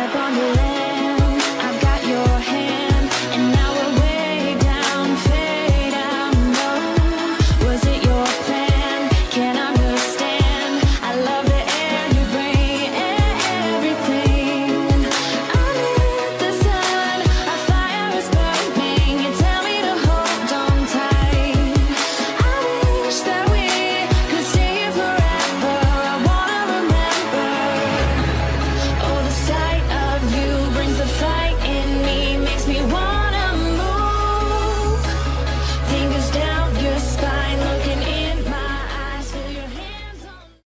step on the land.